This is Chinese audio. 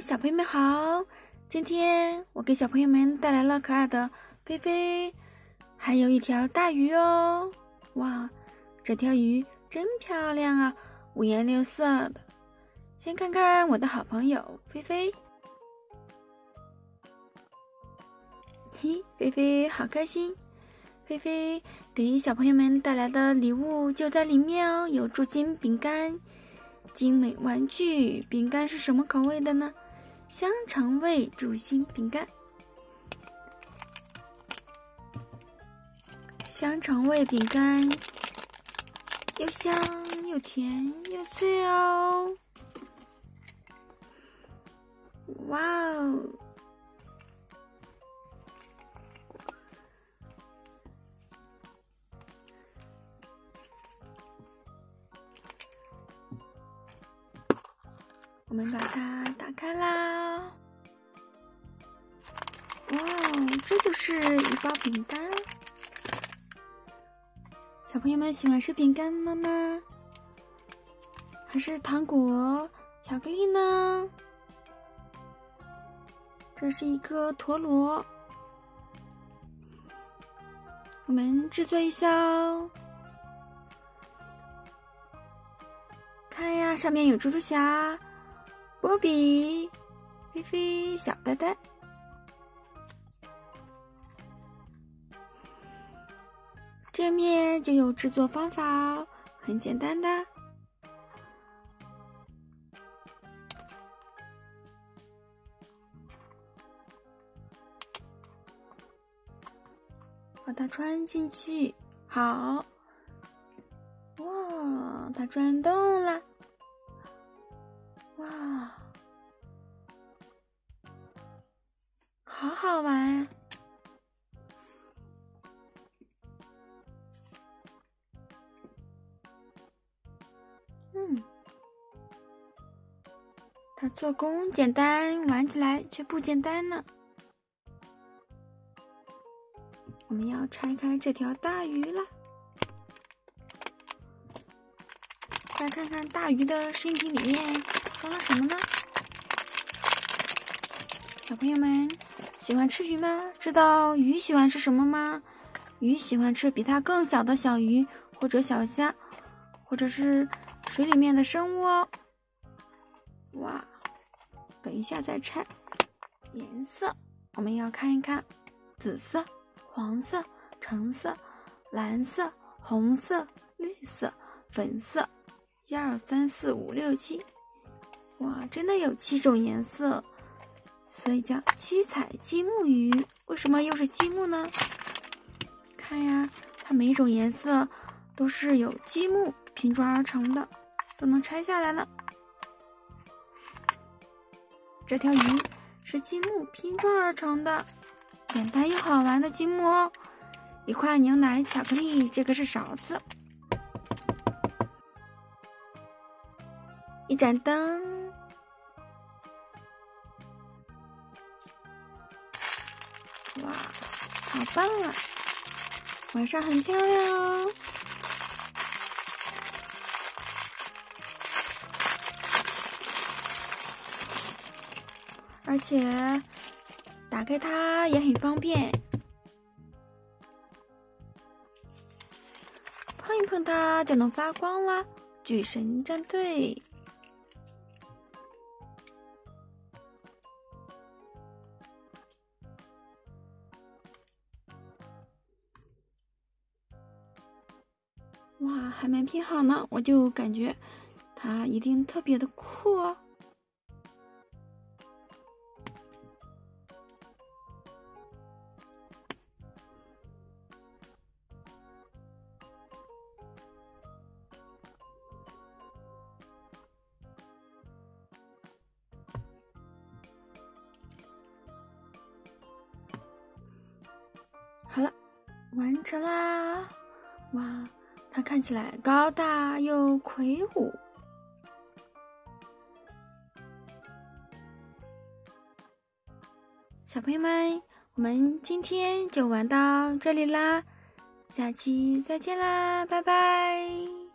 小朋友们好！今天我给小朋友们带来了可爱的菲菲，还有一条大鱼哦。哇，这条鱼真漂亮啊，五颜六色的。先看看我的好朋友菲菲，嘿，菲菲好开心。菲菲给小朋友们带来的礼物就在里面哦，有祝心饼干。精美玩具饼干是什么口味的呢？香肠味主心饼干，香肠味饼干又香又甜又脆哦！哇哦！我们把它打开啦！哇，这就是一包饼干。小朋友们喜欢吃饼干吗？吗？还是糖果、巧克力呢？这是一个陀螺，我们制作一下哦。看呀，上面有猪猪侠。波比、菲菲、小呆呆，这面就有制作方法哦，很简单的，把它穿进去，好，哇，它转动了。哇，好好玩！嗯，它做工简单，玩起来却不简单呢。我们要拆开这条大鱼了，再看看大鱼的身体里面。装了什么呢？小朋友们喜欢吃鱼吗？知道鱼喜欢吃什么吗？鱼喜欢吃比它更小的小鱼，或者小虾，或者是水里面的生物哦。哇，等一下再拆。颜色我们要看一看：紫色、黄色、橙色、蓝色、红色、绿色、粉色。一二三四五六七。哇，真的有七种颜色，所以叫七彩积木鱼。为什么又是积木呢？看呀，它每一种颜色都是有积木拼装而成的，都能拆下来了。这条鱼是积木拼装而成的，简单又好玩的积木哦。一块牛奶巧克力，这个是勺子，一盏灯。哇，好棒啊！晚上很漂亮哦，而且打开它也很方便，碰一碰它就能发光啦！巨神战队。哇，还没拼好呢，我就感觉它一定特别的酷哦。好了，完成啦！哇。它看起来高大又魁梧。小朋友们，我们今天就玩到这里啦，下期再见啦，拜拜。